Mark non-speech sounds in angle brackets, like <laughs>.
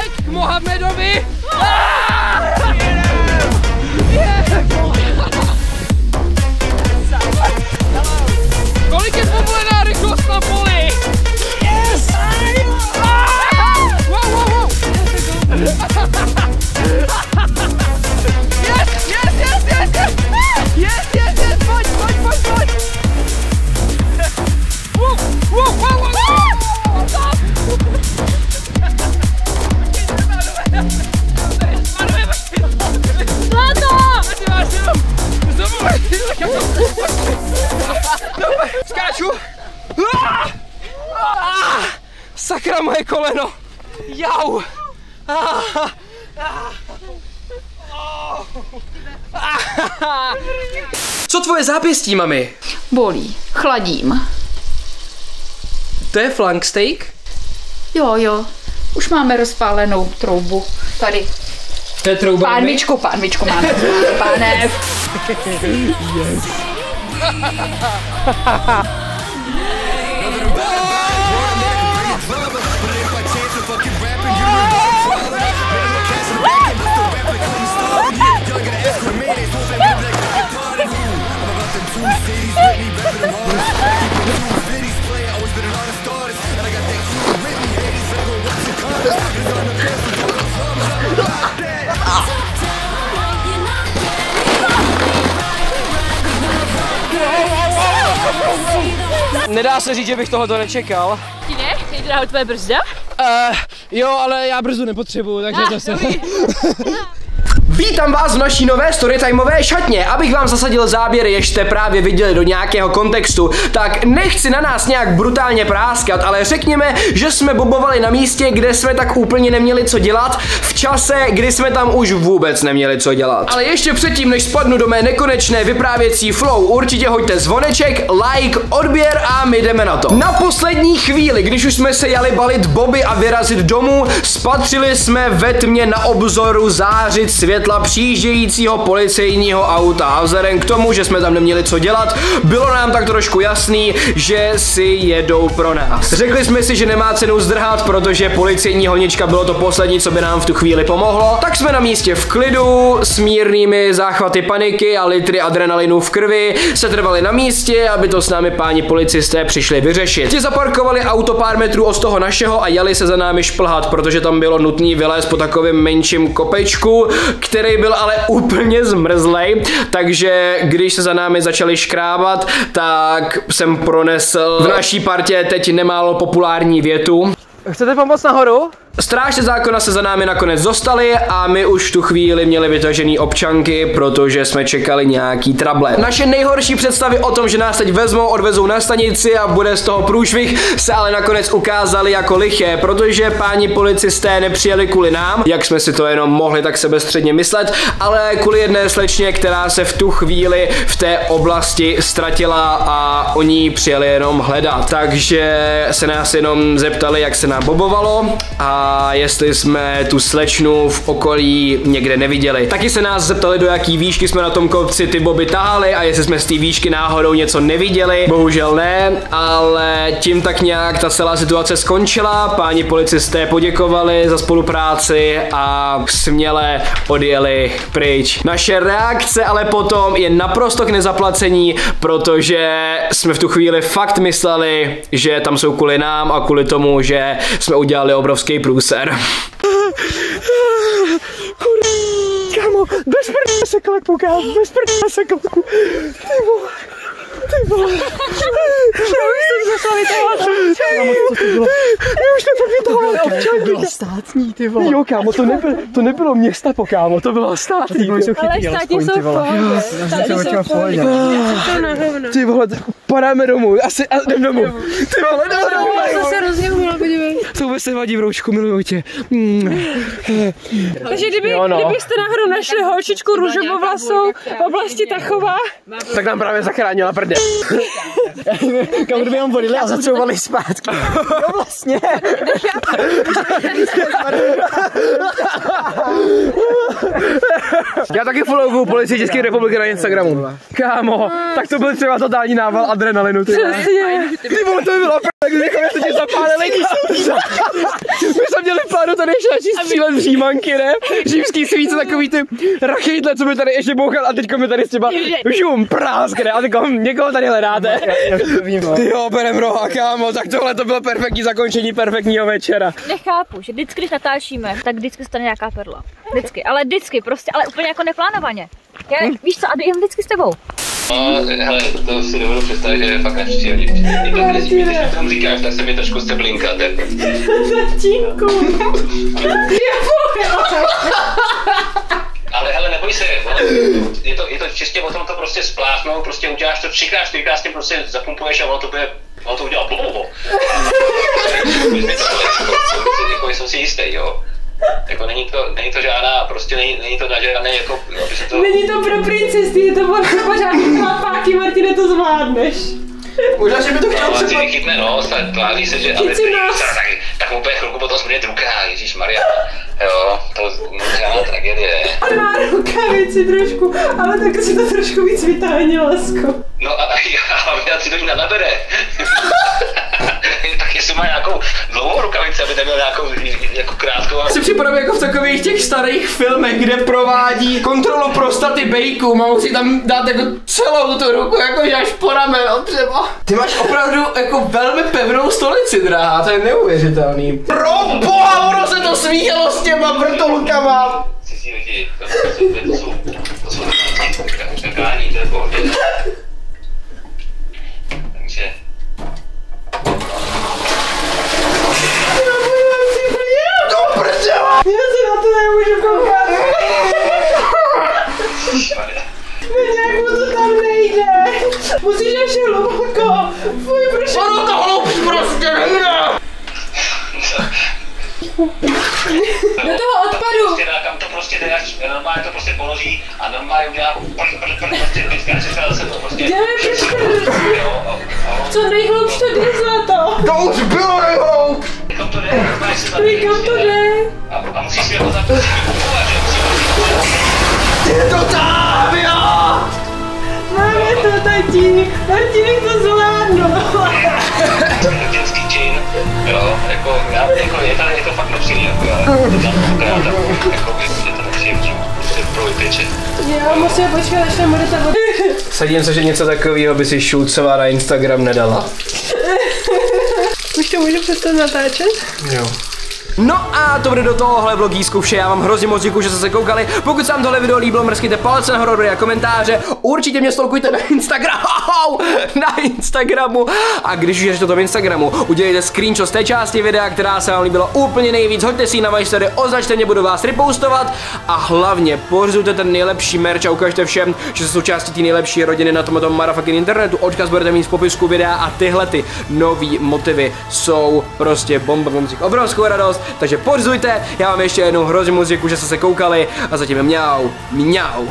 přívlek k Mohamedovi. Kolik je povolená rychlost na poli? Yes! Wow, wow, wow! Sakra moje koleno! Jau! Ah! Ah! Co tvoje zápěstí, mami? Bolí. Chladím. To je flank steak? Jo, jo. Už máme rozpálenou troubu. Tady. To je trouba. mami? Pánvičku, pánvičku máme. <laughs> Pánev. Nedá se říct, že bych tohoto nečekal. Ti ne? Je teda tvoje brzda? Uh, jo, ale já brzu nepotřebuju, takže to se... <laughs> Vítám vás v naší nové storytimeové šatně. Abych vám zasadil záběry, jež jste právě viděli do nějakého kontextu, tak nechci na nás nějak brutálně práskat, ale řekněme, že jsme bobovali na místě, kde jsme tak úplně neměli co dělat, v čase, kdy jsme tam už vůbec neměli co dělat. Ale ještě předtím, než spadnu do mé nekonečné vyprávěcí flow, určitě hoďte zvoneček, like, odběr a my jdeme na to. Na poslední chvíli, když už jsme se jali balit Bobby a vyrazit domů, spatřili jsme ve tmě na obzoru zářit světla přijíždějícího policejního auta. A vzhledem k tomu, že jsme tam neměli co dělat, bylo nám tak trošku jasný, že si jedou pro nás. Řekli jsme si, že nemá cenu zdrhat, protože policejní honička bylo to poslední, co by nám v tu chvíli pomohlo. Tak jsme na místě v klidu, s mírnými záchvaty paniky a litry adrenalinu v krvi, se trvali na místě, aby to s námi páni policisté přišli vyřešit. Ti zaparkovali auto pár metrů od toho našeho a jeli se za námi šplhat, protože tam bylo nutný vylézt po takovém menším kopečku, který byl ale úplně zmrzlej, takže když se za námi začali škrábat, tak jsem pronesl v naší partě teď nemálo populární větu. Chcete pomoct nahoru? Strážce zákona se za námi nakonec dostali a my už tu chvíli měli vytažený občanky, protože jsme čekali nějaký trable. Naše nejhorší představy o tom, že nás teď vezmou, odvezou na stanici a bude z toho průšvih, se ale nakonec ukázaly jako liché, protože páni policisté nepřijeli kvůli nám, jak jsme si to jenom mohli tak sebestředně myslet, ale kvůli jedné slečně, která se v tu chvíli v té oblasti ztratila a oni přijeli jenom hledat. Takže se nás jenom zeptali, jak se nám bobovalo a jestli jsme tu slečnu v okolí někde neviděli. Taky se nás zeptali, do jaký výšky jsme na tom kopci ty boby tahali a jestli jsme z té výšky náhodou něco neviděli. Bohužel ne, ale tím tak nějak ta celá situace skončila. Páni policisté poděkovali za spolupráci a směle odjeli pryč. Naše reakce ale potom je naprosto k nezaplacení, protože jsme v tu chvíli fakt mysleli, že tam jsou kvůli nám a kvůli tomu, že jsme udělali obrovský průser. Kámo, bez prdele se klepu, kámo, bez prdele se klepu. Ty vole, ty vole. Já začal vytahovat Kámo, co to bylo? My už vytahovali občanky. Bylo státní, ty vole. Jo, kámo, to nebylo, to nebylo města po kámo, to bylo státní. Ty Ale státní jsou ty v pohodě. Já Státní jsou v. To. Ty vole, padáme domů, asi a jdem domů. Ty vole, jdem domů. To se rozjevnula, podívej. To vůbec nevadí, broučku, miluju tě. Mm. Takže kdyby, Jo, no. kdybyste náhodou našli holčičku růžovovlasou v oblasti Tachova, Tak nám právě zachránila prdě. <laughs> Kam kdyby nám vodili a zacouvali zpátky. Jo, <laughs> vlastně. <laughs> Já taky followuju policii České republiky na Instagramu. Kámo, tak to byl třeba totální nával adrenalinu. Ty, vole. ty vole, to by byla p***, kdybychom je teď zapálili. My jsme měli plánu tady ještě začít střílet z římanky, ne? Římský svíce, takový ty rachejtle, co by tady ještě bouchal a teďko mi tady třeba žum, prásk, ne? A teďko někoho tady hledáte. Ty jo, berem roha, kámo, tak tohle to bylo perfektní zakončení perfektního večera. Nechápu, že vždycky, když natáčíme, tak vždycky stane nějaká perla. Vždycky, ale vždycky, prostě, ale úplně jako neplánovaně. Já, víš co, a jdem vždycky s tebou. No, hele, to si nebudu představit, že je fakt nepříjemný. I to, když mi tom říkáš, tak se mi trošku steblinka, tepe. <laughs> Ale hele, neboj se, je to, je to čistě o tom to prostě spláchnout, prostě uděláš to třikrát, čtyřikrát s tím prostě zapumpuješ a ono to bude, ono to udělá blobo. Jsem si jistý, jo. Jako není to, není to žádná, prostě není, není to na žádné, jako, aby se to... Není to pro princesty, je to pro pořádný chlapáky, Martine, to zvládneš. Možná, že by to chtěl No, třeba... chytne nos a tváří se, že... Ale si nos. tak, tak mu úplně chvilku potom zbyde ruka, Ježíš Maria. Jo, to no, žádná tragédie. On má rukavici trošku, ale tak si to trošku víc vytáhně, lasko. No a, a, a já si to na nabere. tak jestli má nějakou dlouhou rukavici, aby neměl nějakou jako krátkou. si připadám jako v takových těch starých filmech, kde provádí kontrolu prostaty bejku a musí tam dát jako celou tu ruku, jako že až po rameno třeba. Ty máš opravdu jako velmi pevnou stolici, drahá, to je neuvěřitelný. Pro boha, ono se to svíjelo s těma vrtulkama. Cizí lidi, to, to, jsou- to jsou, to jsou čekání, to je v pohodě. Takže, Do prdela! Já se na to nemůžu koukat. ježišmarja. Nějak mu to tam nejde. Musíš ještě hluboko. Fuj, proč? Ono to hloupý prostě nejde! Do toho odpadu. Prostě dá, kam to prostě jde, až normálně to prostě položí a normálně udělá prd, prd, prd, prostě vždycky se to prostě... A- a- Co nejhloubš to jde za to. To už bylo nejhloup! Kam to jde, kam to jde? A, a musíš si jako zapustit, že musíš Je to tam! Máme to, tati. Martine to zvládnu. dětský čin, jo, jako, já, jako je, to, je to fakt nepříjemný, jako já, pokrát, jako, je, to nepříjemný, pro vypěče. Já musím počkat, až tam bude ta voda. Sadím se, že něco takového by si Šulcová na Instagram nedala. Už to můžu přestat natáčet? Jo. No a to bude do tohohle vlogísku vše. Já vám hrozně moc děkuji, že jste se koukali. Pokud se vám tohle video líbilo, mrskněte palce nahoru a komentáře. Určitě mě stalkujte na Instagram, <laughs> na Instagramu. A když už jste to v Instagramu, udělejte screenshot z té části videa, která se vám líbila úplně nejvíc. Hoďte si ji na moje story, označte mě, budu vás repostovat. A hlavně pořizujte ten nejlepší merch a ukažte všem, že jste součástí té nejlepší rodiny na tomto motherfucking internetu. Odkaz budete mít v popisku videa a tyhle ty nový motivy jsou prostě bomba, obrovskou radost. Takže pořizujte, já vám ještě jednou hrozně moc děkuji, že jste se koukali a zatím mňau, mňau.